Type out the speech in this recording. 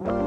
you